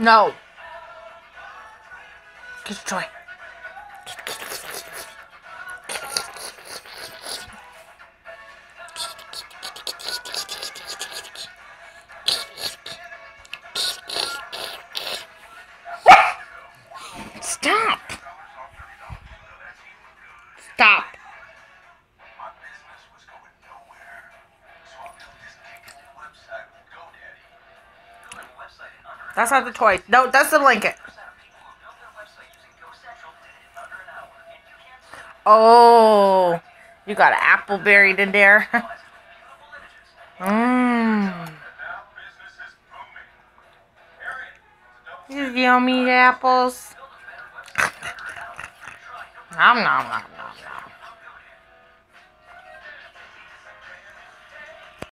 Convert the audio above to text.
No. Get the toy. Stop. Stop. That's not the toy. No, that's the blanket. Oh, you got an apple buried in there. Mmm. These yummy apples. Nom nom nom nom nom.